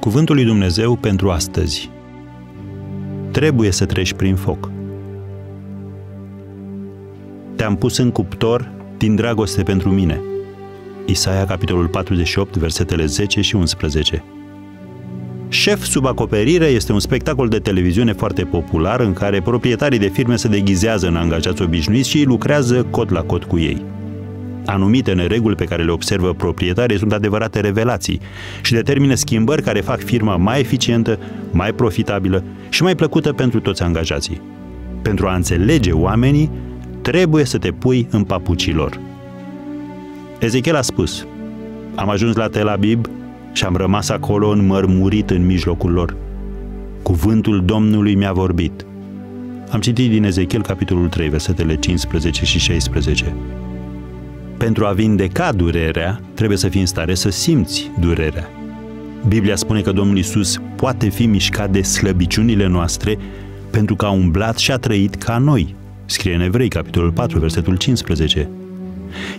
Cuvântul lui Dumnezeu pentru astăzi. Trebuie să treci prin foc. Te-am pus în cuptor din dragoste pentru mine. Isaia, capitolul 48, versetele 10 și 11. Șef sub acoperire este un spectacol de televiziune foarte popular în care proprietarii de firme se deghizează în angajați obișnuiți și lucrează cot la cot cu ei. Anumite nereguli pe care le observă proprietarii sunt adevărate revelații și determină schimbări care fac firma mai eficientă, mai profitabilă și mai plăcută pentru toți angajații. Pentru a înțelege oamenii, trebuie să te pui în papucii lor. Ezechiel a spus, am ajuns la Tel Aviv și am rămas acolo înmărmurit în mijlocul lor. Cuvântul Domnului mi-a vorbit. Am citit din Ezechiel capitolul 3, versetele 15 și 16. Pentru a vindeca durerea, trebuie să fii în stare să simți durerea. Biblia spune că Domnul Isus poate fi mișcat de slăbiciunile noastre pentru că a umblat și a trăit ca noi. Scrie în Evrei, capitolul 4, versetul 15.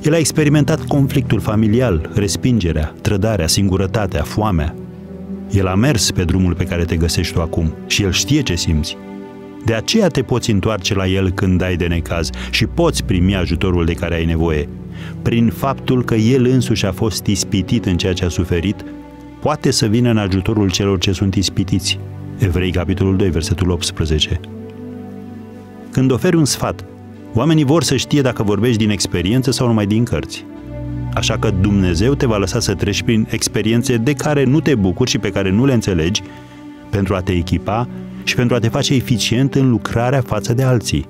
El a experimentat conflictul familial, respingerea, trădarea, singurătatea, foamea. El a mers pe drumul pe care te găsești tu acum și el știe ce simți. De aceea te poți întoarce la el când ai de necaz și poți primi ajutorul de care ai nevoie. Prin faptul că el însuși a fost ispitit în ceea ce a suferit, poate să vină în ajutorul celor ce sunt ispitiți. Evrei, capitolul 2, versetul 18. Când oferi un sfat, oamenii vor să știe dacă vorbești din experiență sau numai din cărți. Așa că Dumnezeu te va lăsa să treci prin experiențe de care nu te bucuri și pe care nu le înțelegi, pentru a te echipa și pentru a te face eficient în lucrarea față de alții.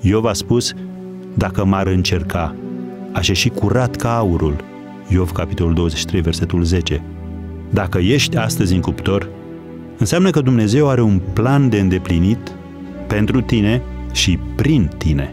Iov a spus, dacă m-ar încerca, aș ieși curat ca aurul. Iov, capitolul 23, versetul 10. Dacă ești astăzi în cuptor, înseamnă că Dumnezeu are un plan de îndeplinit pentru tine și prin tine.